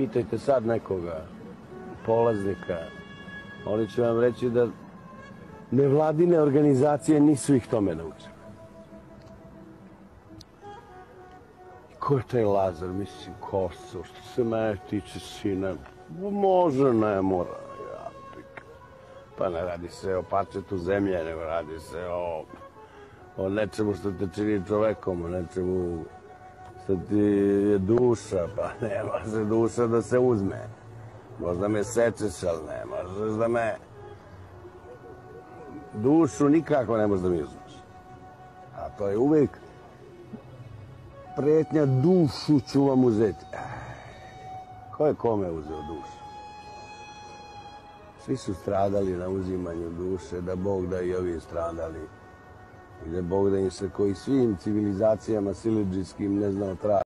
pitajte sad nekoga, polaznika, oni će vam reći da nevladine organizacije nisu ih tome naučili. Ko je taj Lazar? Mislim, Kosovo, što se mene tiče sine, može, ne mora. Ja, pa ne radi se o pačetu zemlje, nego radi se o, o nečemu što te čini čovekom, o nečemu što ti je duša, pa ne može duša da se uzme. Možda me sečeš, ali ne možeš da me... Dušu nikako ne možeš da mi uzmeš. A to je uvek pretnja dušu ću vam uzeti. Ko je kome uzeo dušu? Svi su stradali na uzimanju duše, da Bog da i ovi stradali. I Bog da im se koji svim civilizacijama sileđijskim ne znao traži.